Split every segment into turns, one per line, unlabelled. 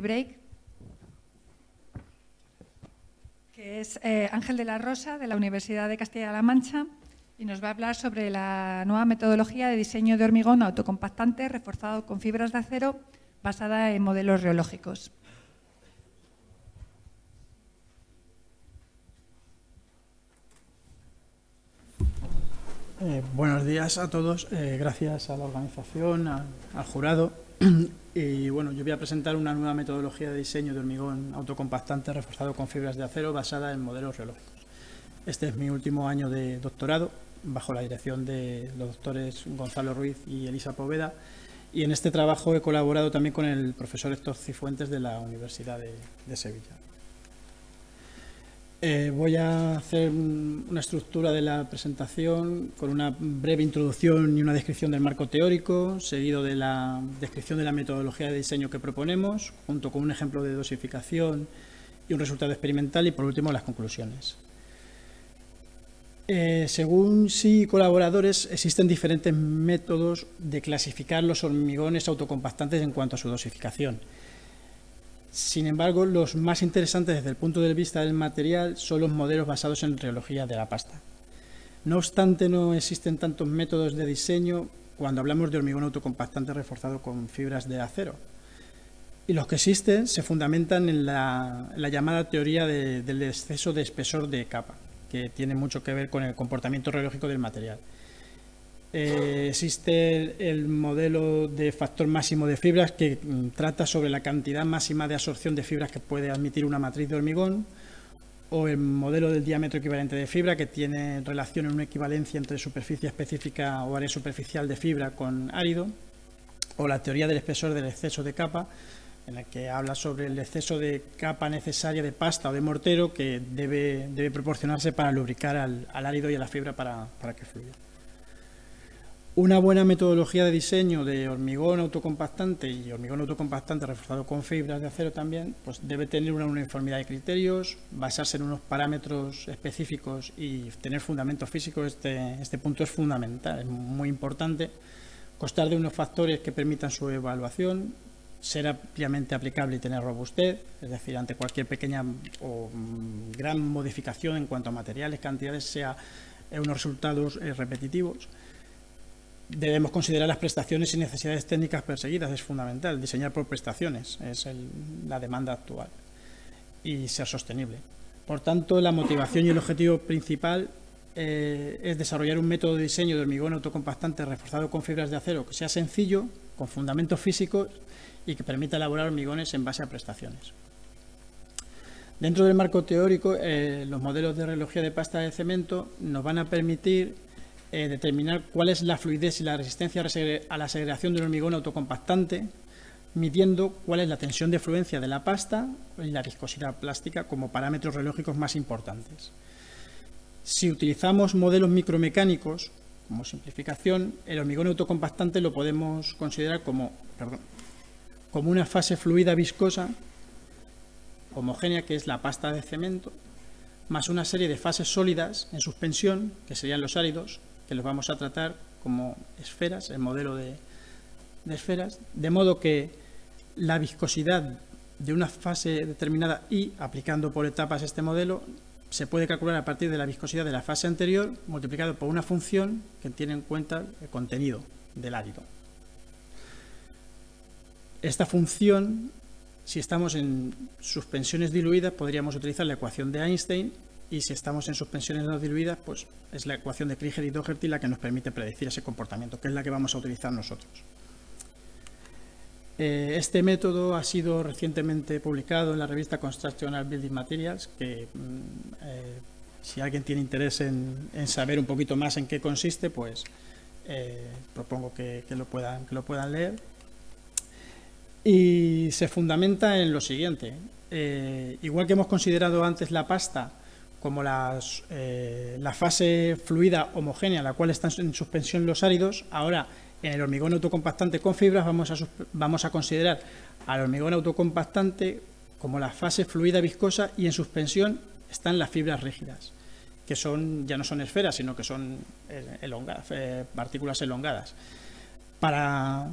break, que es eh, Ángel de la Rosa, de la Universidad de Castilla-La Mancha, y nos va a hablar sobre la nueva metodología de diseño de hormigón autocompactante reforzado con fibras de acero basada en modelos reológicos.
Eh, buenos días a todos. Eh, gracias a la organización, al jurado. Y bueno, yo voy a presentar una nueva metodología de diseño de hormigón autocompactante reforzado con fibras de acero basada en modelos reológicos. Este es mi último año de doctorado, bajo la dirección de los doctores Gonzalo Ruiz y Elisa Poveda. Y en este trabajo he colaborado también con el profesor Héctor Cifuentes de la Universidad de Sevilla. Eh, voy a hacer una estructura de la presentación con una breve introducción y una descripción del marco teórico, seguido de la descripción de la metodología de diseño que proponemos, junto con un ejemplo de dosificación y un resultado experimental y, por último, las conclusiones. Eh, según sí colaboradores, existen diferentes métodos de clasificar los hormigones autocompactantes en cuanto a su dosificación. Sin embargo, los más interesantes desde el punto de vista del material son los modelos basados en reología de la pasta. No obstante, no existen tantos métodos de diseño cuando hablamos de hormigón autocompactante reforzado con fibras de acero. Y los que existen se fundamentan en la, llamada teoría del exceso de espesor de capa, que tiene mucho que ver con el comportamiento reológico del material. Eh, existe el modelo de factor máximo de fibras que mm, trata sobre la cantidad máxima de absorción de fibras que puede admitir una matriz de hormigón o el modelo del diámetro equivalente de fibra que tiene relación en una equivalencia entre superficie específica o área superficial de fibra con árido o la teoría del espesor del exceso de capa en la que habla sobre el exceso de capa necesaria de pasta o de mortero que debe, proporcionarse para lubricar al, árido y a la fibra para que fluya. Una buena metodología de diseño de hormigón autocompactante y hormigón autocompactante reforzado con fibras de acero también, pues debe tener una uniformidad de criterios, basarse en unos parámetros específicos y tener fundamento físico. Este, este punto es fundamental, es muy importante. Costar de unos factores que permitan su evaluación, ser ampliamente aplicable y tener robustez, es decir, ante cualquier pequeña o mm, gran modificación en cuanto a materiales, cantidades, sea unos resultados eh, repetitivos debemos considerar las prestaciones y necesidades técnicas perseguidas, es fundamental. Diseñar por prestaciones es la demanda actual y ser sostenible. Por tanto, la motivación y el objetivo principal eh, es desarrollar un método de diseño de hormigón autocompactante reforzado con fibras de acero que sea sencillo, con fundamentos físicos y que permita elaborar hormigones en base a prestaciones. Dentro del marco teórico, eh, los modelos de relojía de pasta de cemento nos van a permitir eh, determinar cuál es la fluidez y la resistencia a la segregación del hormigón autocompactante, midiendo cuál es la tensión de fluencia de la pasta y la viscosidad plástica como parámetros relógicos más importantes. Si utilizamos modelos micromecánicos, como simplificación, el hormigón autocompactante lo podemos considerar como, como una fase fluida viscosa homogénea, que es la pasta de cemento, más una serie de fases sólidas en suspensión, que serían los áridos, que los vamos a tratar como esferas, el modelo de, esferas, de modo que la viscosidad de una fase determinada y aplicando por etapas este modelo se puede calcular a partir de la viscosidad de la fase anterior multiplicado por una función que tiene en cuenta el contenido del árido. Esta función, si estamos en suspensiones diluidas, podríamos utilizar la ecuación de Einstein y si estamos en suspensiones no diluidas, pues es la ecuación de Krieger y Doherty la que nos permite predecir ese comportamiento, que es la que vamos a utilizar nosotros. Eh, este método ha sido recientemente publicado en la revista Constructional Building Materials, que mm, eh, si alguien tiene interés en, saber un poquito más en qué consiste, pues eh, propongo que, lo puedan, que lo puedan leer. Y se fundamenta en lo siguiente. igual que hemos considerado antes la pasta como eh, la fase fluida homogénea, la cual están en suspensión los áridos, ahora en el hormigón autocompactante con fibras vamos a, vamos a considerar al hormigón autocompactante como la fase fluida viscosa y en suspensión están las fibras rígidas, que son ya no son esferas, sino que son eh, elongadas, eh, partículas elongadas. Para,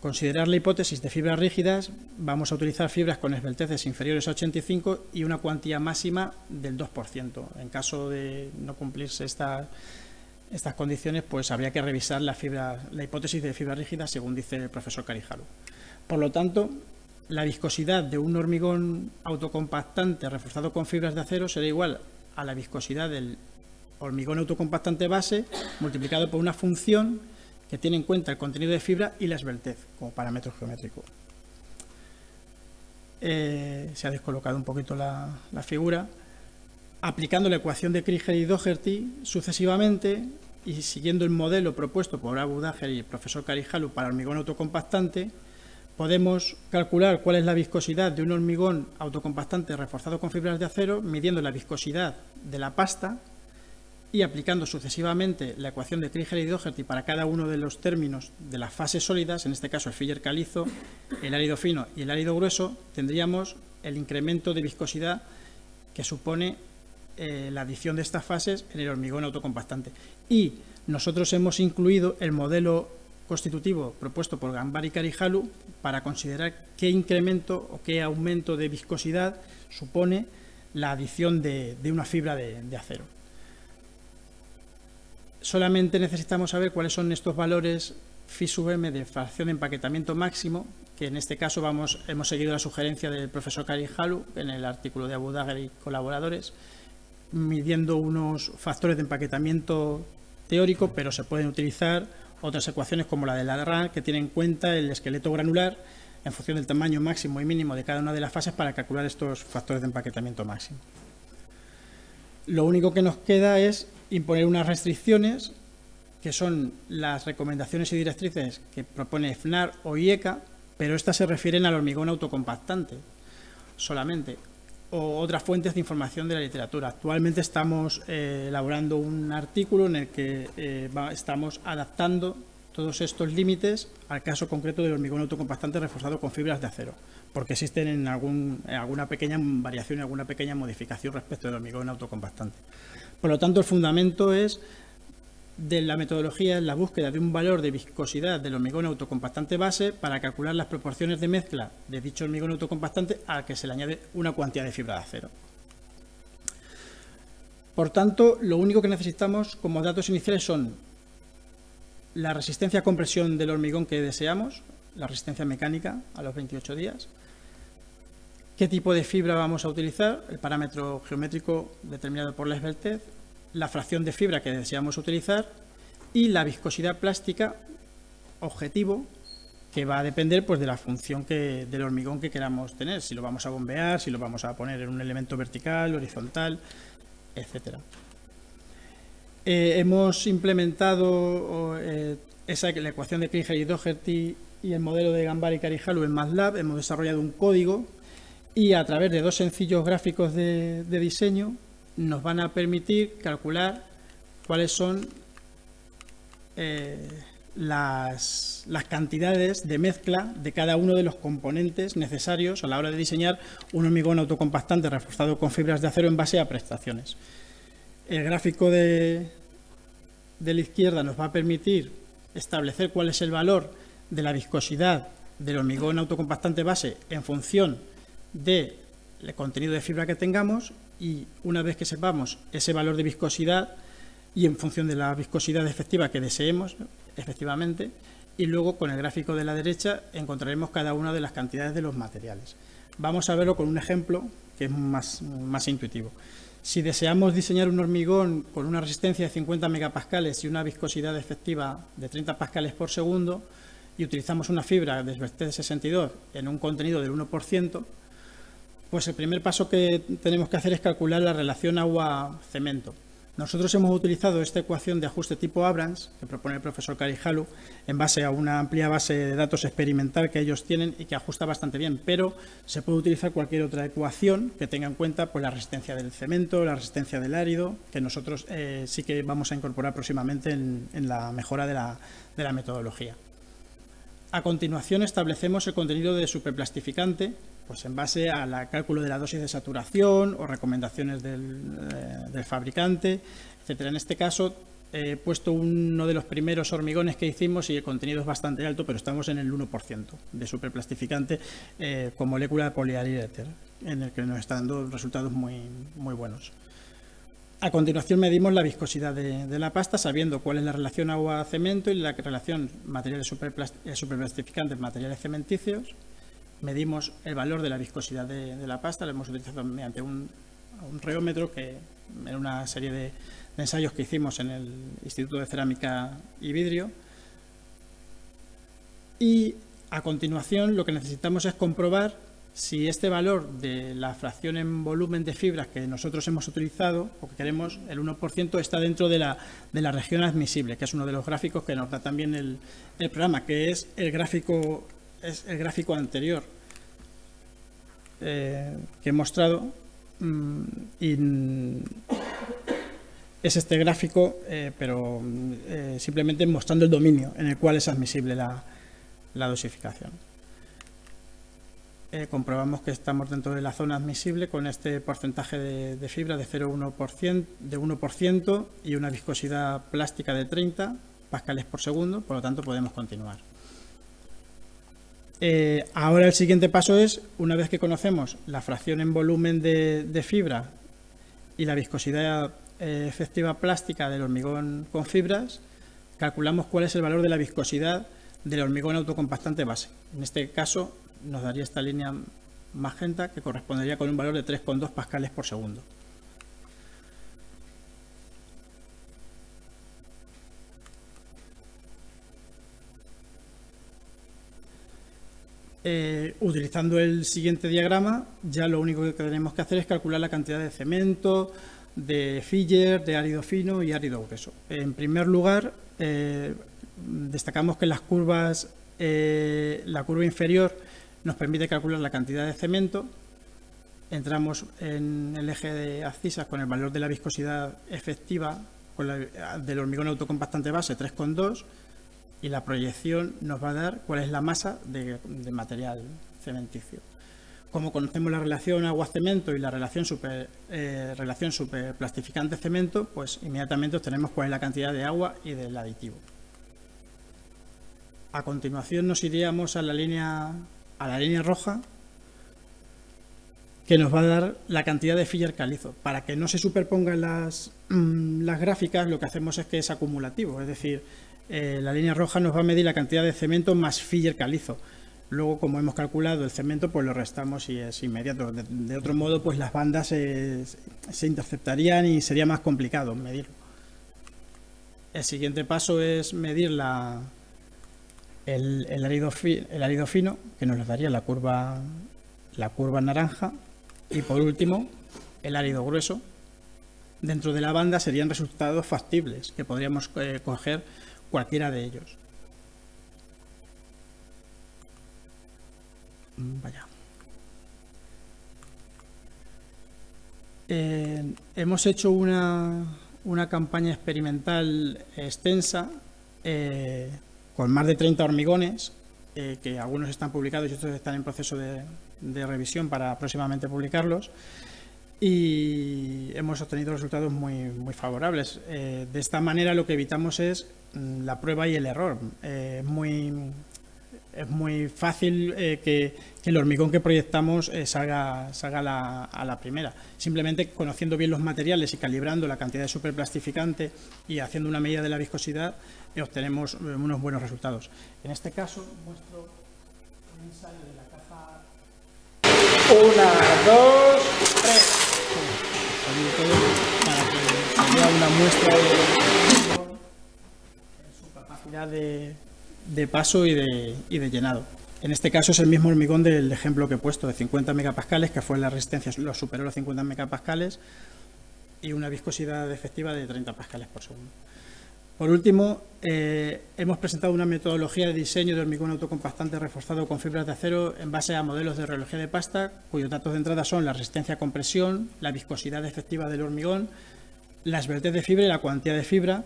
considerar la hipótesis de fibras rígidas, vamos a utilizar fibras con esbelteces inferiores a 85 y una cuantía máxima del 2%. En caso de no cumplirse estas condiciones, pues habría que revisar la, fibra, la hipótesis de fibra rígida, según dice el profesor Carijalo. Por lo tanto, la viscosidad de un hormigón autocompactante reforzado con fibras de acero será igual a la viscosidad del hormigón autocompactante base multiplicado por una función que tiene en cuenta el contenido de fibra y la esbeltez como parámetro geométrico. Eh, se ha descolocado un poquito la, figura. Aplicando la ecuación de Krieger y Doherty sucesivamente y siguiendo el modelo propuesto por Abu Dager y el profesor Carijalu para hormigón autocompactante, podemos calcular cuál es la viscosidad de un hormigón autocompactante reforzado con fibras de acero midiendo la viscosidad de la pasta y aplicando sucesivamente la ecuación de Krieger y Doherty para cada uno de los términos de las fases sólidas, en este caso el filler calizo, el árido fino y el árido grueso, tendríamos el incremento de viscosidad que supone eh, la adición de estas fases en el hormigón autocompactante. Y nosotros hemos incluido el modelo constitutivo propuesto por Gambari y Carijalu para considerar qué incremento o qué aumento de viscosidad supone la adición de, una fibra de acero solamente necesitamos saber cuáles son estos valores phi sub m de fracción de empaquetamiento máximo, que en este caso vamos, hemos seguido la sugerencia del profesor Karim Halu en el artículo de Abu Dhabi y colaboradores, midiendo unos factores de empaquetamiento teórico, pero se pueden utilizar otras ecuaciones como la de la RAN, que tiene en cuenta el esqueleto granular en función del tamaño máximo y mínimo de cada una de las fases para calcular estos factores de empaquetamiento máximo. Lo único que nos queda es imponer unas restricciones que son las recomendaciones y directrices que propone FNAR o IECA, pero estas se refieren al hormigón autocompactante solamente, o otras fuentes de información de la literatura. Actualmente estamos eh, elaborando un artículo en el que eh, estamos adaptando todos estos límites al caso concreto del hormigón autocompactante reforzado con fibras de acero, porque existen en, alguna pequeña variación y alguna pequeña modificación respecto del hormigón autocompactante. Por lo tanto, el fundamento es de la metodología es la búsqueda de un valor de viscosidad del hormigón autocompactante base para calcular las proporciones de mezcla de dicho hormigón autocompactante al que se le añade una cuantía de fibra de acero. Por tanto, lo único que necesitamos como datos iniciales son la resistencia a compresión del hormigón que deseamos, la resistencia mecánica a los 28 días, qué tipo de fibra vamos a utilizar, el parámetro geométrico determinado por la esbeltez, la fracción de fibra que deseamos utilizar y la viscosidad plástica objetivo que va a depender pues, de la función que, del hormigón que queramos tener, si lo vamos a bombear, si lo vamos a poner en un elemento vertical, horizontal, etc. Eh, hemos implementado eh, esa, la ecuación de Klinger y Doherty y el modelo de Gambari y Carijalu en MATLAB, hemos desarrollado un código y a través de dos sencillos gráficos de, diseño nos van a permitir calcular cuáles son eh, las, cantidades de mezcla de cada uno de los componentes necesarios a la hora de diseñar un hormigón autocompactante reforzado con fibras de acero en base a prestaciones. El gráfico de, de la izquierda nos va a permitir establecer cuál es el valor de la viscosidad del hormigón autocompactante base en función del contenido de fibra que tengamos y una vez que sepamos ese valor de viscosidad y en función de la viscosidad efectiva que deseemos, efectivamente, y luego con el gráfico de la derecha encontraremos cada una de las cantidades de los materiales. Vamos a verlo con un ejemplo que es más, más intuitivo. Si deseamos diseñar un hormigón con una resistencia de 50 megapascales y una viscosidad efectiva de 30 pascales por segundo y utilizamos una fibra de de 62 en un contenido del 1%, pues el primer paso que tenemos que hacer es calcular la relación agua-cemento. Nosotros hemos utilizado esta ecuación de ajuste tipo Abrams, que propone el profesor Carijalu, en base a una amplia base de datos experimental que ellos tienen y que ajusta bastante bien, pero se puede utilizar cualquier otra ecuación que tenga en cuenta pues, la resistencia del cemento, la resistencia del árido, que nosotros eh, sí que vamos a incorporar próximamente en, la mejora de la metodología. A continuación establecemos el contenido de superplastificante, pues en base al cálculo de la dosis de saturación o recomendaciones del, eh, fabricante, etcétera. En este caso he puesto uno de los primeros hormigones que hicimos y el contenido es bastante alto, pero estamos en el 1% de superplastificante eh, con molécula de éter, en el que nos está dando resultados muy, muy buenos. A continuación medimos la viscosidad de, la pasta sabiendo cuál es la relación agua-cemento y la relación materiales eh, superplastificantes materiales cementicios. Medimos el valor de la viscosidad de, la pasta, lo hemos utilizado mediante un, un reómetro que en una serie de, ensayos que hicimos en el Instituto de Cerámica y Vidrio. Y a continuación lo que necesitamos es comprobar si este valor de la fracción en volumen de fibras que nosotros hemos utilizado, o que queremos, el 1%, está dentro de la, de la región admisible, que es uno de los gráficos que nos da también el, programa, que es el gráfico, es el gráfico anterior eh, que he mostrado. Mm, y es este gráfico, eh, pero eh, simplemente mostrando el dominio en el cual es admisible la, dosificación. Comprobamos que estamos dentro de la zona admisible con este porcentaje de, fibra de 0,1% de 1% y una viscosidad plástica de 30 pascales por segundo, por lo tanto podemos continuar. Ahora el siguiente paso es, una vez que conocemos la fracción en volumen de fibra y la viscosidad eh, efectiva plástica del hormigón con fibras, calculamos cuál es el valor de la viscosidad del hormigón autocompactante base. En este caso nos daría esta línea magenta que correspondería con un valor de 3,2 pascales por segundo. Eh, utilizando el siguiente diagrama, ya lo único que tenemos que hacer es calcular la cantidad de cemento, de filler, de árido fino y árido grueso. En primer lugar, eh, destacamos que las curvas, eh, la curva inferior nos permite calcular la cantidad de cemento. Entramos en el eje de abscisas con el valor de la viscosidad efectiva del hormigón autocompactante base 3,2 y la proyección nos va a dar cuál es la masa de material cementicio como conocemos la relación agua-cemento y la relación super, eh, relación superplastificante-cemento, pues inmediatamente obtenemos cuál es la cantidad de agua y del aditivo. A continuación nos iríamos a la línea, a la línea roja, que nos va a dar la cantidad de filler calizo. Para que no se superpongan las, mm, las gráficas, lo que hacemos es que es acumulativo, es decir, eh, la línea roja nos va a medir la cantidad de cemento más filler calizo. Luego, como hemos calculado el cemento, pues lo restamos y es inmediato. De, otro modo, pues las bandas se, interceptarían y sería más complicado medirlo. El siguiente paso es medir la, el, árido fino, que nos daría la curva, la curva naranja. Y por último, el árido grueso. Dentro de la banda serían resultados factibles, que podríamos eh, coger cualquiera de ellos. Vaya. Eh, hemos hecho una, campaña experimental extensa eh, con más de 30 hormigones, eh, que algunos están publicados y otros están en proceso de, revisión para próximamente publicarlos. Y hemos obtenido resultados muy, muy favorables. de esta manera lo que evitamos es mm, la prueba y el error. muy, es muy fácil eh, que, el hormigón que proyectamos eh, salga, a la primera. Simplemente conociendo bien los materiales y calibrando la cantidad de superplastificante y haciendo una medida de la viscosidad, eh, obtenemos unos buenos resultados. En este caso, muestro un ensayo de la caja. Una, dos, tres. Para que se vea una muestra de su capacidad de paso y de, llenado. En este caso es el mismo hormigón del ejemplo que he puesto, de 50 megapascales, que fue la resistencia, lo superó los 50 megapascales y una viscosidad efectiva de 30 pascales por segundo. Por último, eh, hemos presentado una metodología de diseño de hormigón autocompactante reforzado con fibras de acero en base a modelos de reología de pasta, cuyos datos de entrada son la resistencia a compresión, la viscosidad efectiva del hormigón, la esbeltez de fibra y la cuantía de fibra,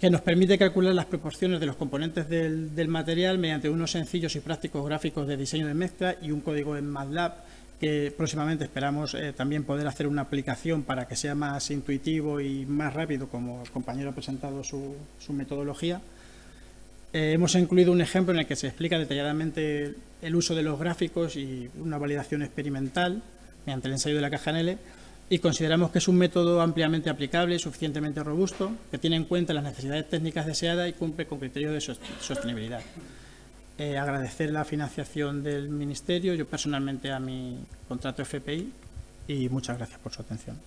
que nos permite calcular las proporciones de los componentes del, material mediante unos sencillos y prácticos gráficos de diseño de mezcla y un código en MATLAB que próximamente esperamos eh, también poder hacer una aplicación para que sea más intuitivo y más rápido, como el compañero ha presentado su, metodología. Eh, hemos incluido un ejemplo en el que se explica detalladamente el uso de los gráficos y una validación experimental mediante el ensayo de la caja L y consideramos que es un método ampliamente aplicable, suficientemente robusto, que tiene en cuenta las necesidades técnicas deseadas y cumple con criterios de sostenibilidad. Eh, agradecer la financiación del Ministerio, yo personalmente a mi contrato FPI y muchas gracias por su atención.